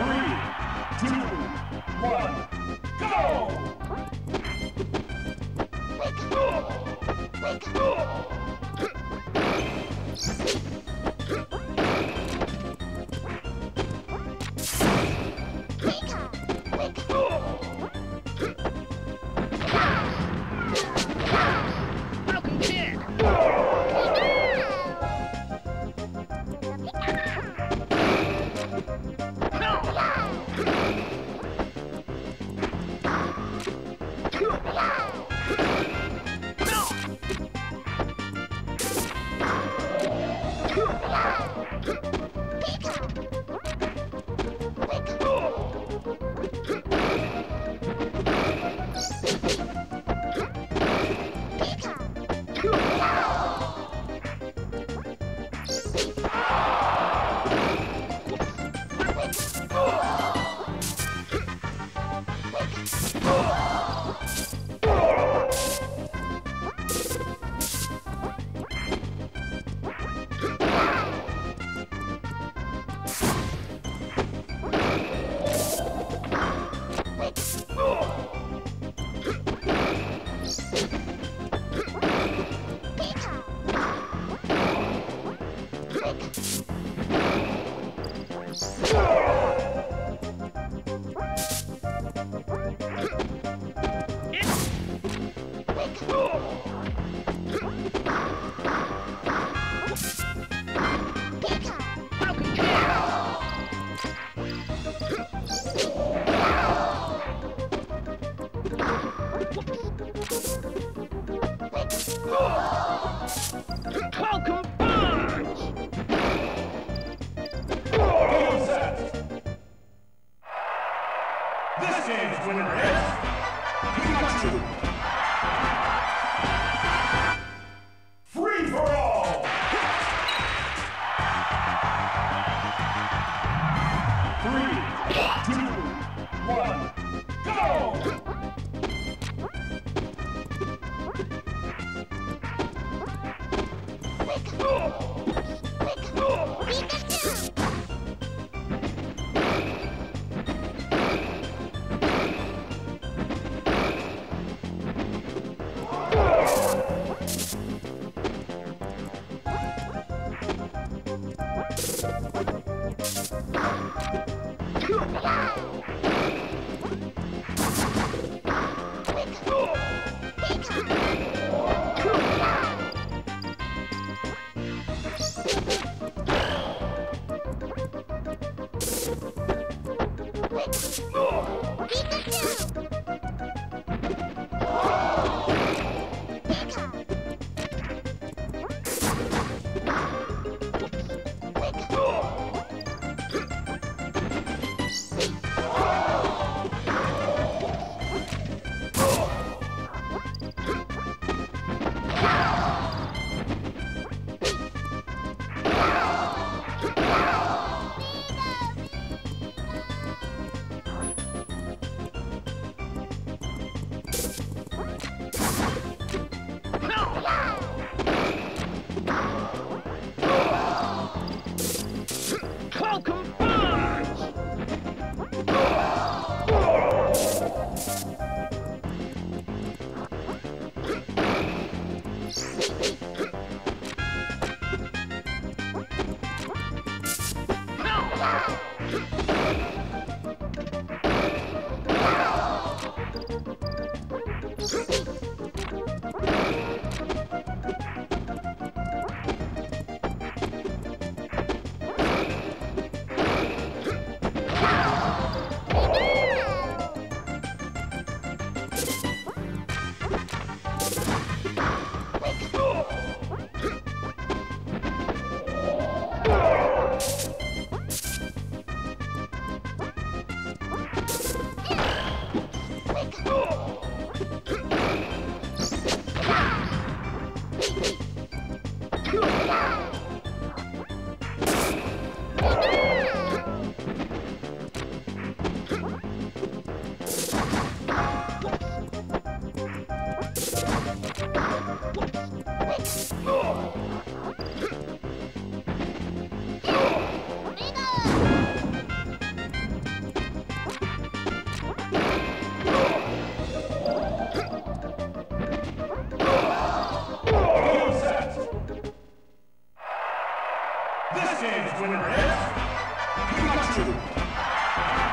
Three, two, one, go! Let's go! Let's go! This game's winner is Pikachu. Free for Falcon Punch! Game This game's winner is Pikachu.